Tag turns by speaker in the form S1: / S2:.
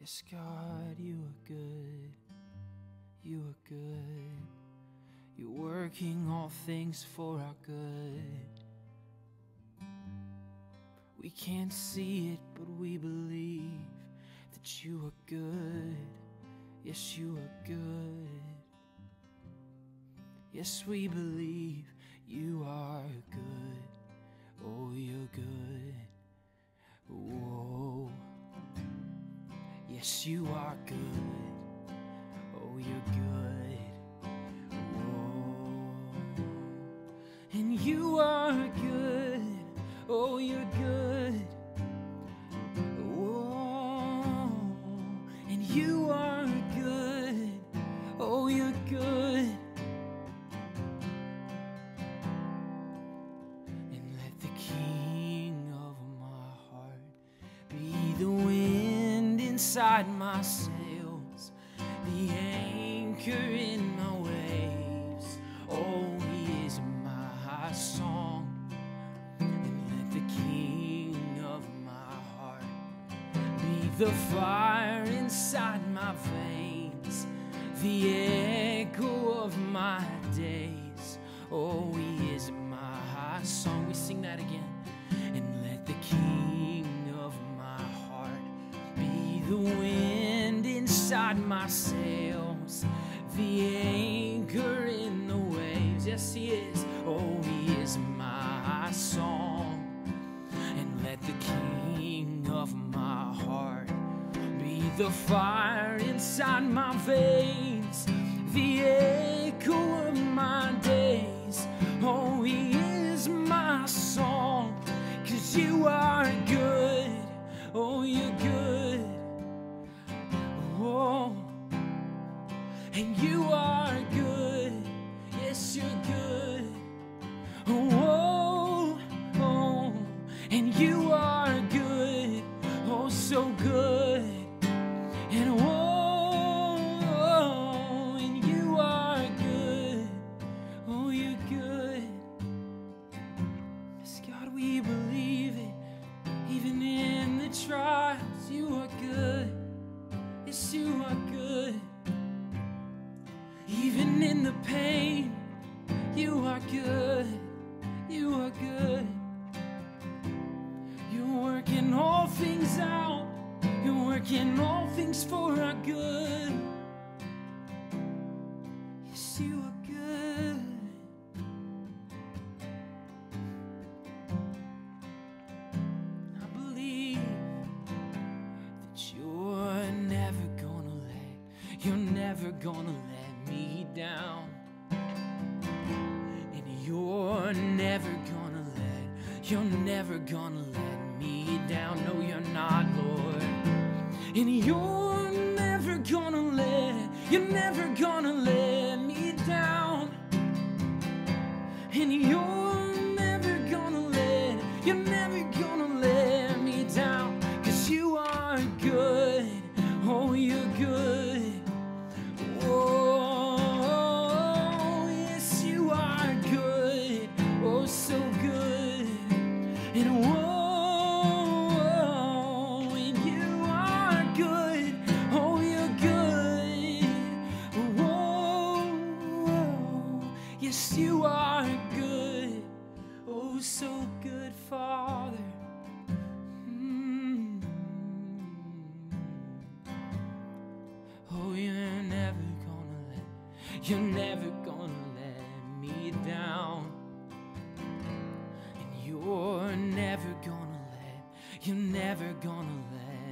S1: Yes, God, you are good. You are good. You're working all things for our good. We can't see it, but we believe that you are good. Yes, you are good. Yes, we believe you are good. Oh, you're good. Whoa. Yes, you are good. Oh, you're good. Whoa. And you are good. Oh, you're good. Inside my sails, the anchor in my waves. Oh, he is my song. And let the King of my heart be the fire inside my veins, the echo the wind inside my sails, the anchor in the waves. Yes, he is. Oh, he is my song. And let the King of my heart be the fire inside my veins, the echo of my days. Oh, and you in the pain, you are good. You are good. You're working all things out. You're working all things for our good. Yes, you are good. I believe that you're never gonna let, you're never gonna let me down. And you're never gonna let, you're never gonna let me down. No, you're not, Lord. And you're never gonna let, you're never gonna let me down. And you're And whoa, and you are good, oh, you're good. Whoa, yes, you are good, oh, so good, Father. Mm. Oh, you're never gonna let, you're never gonna let me down. You're never gonna let, you're never gonna let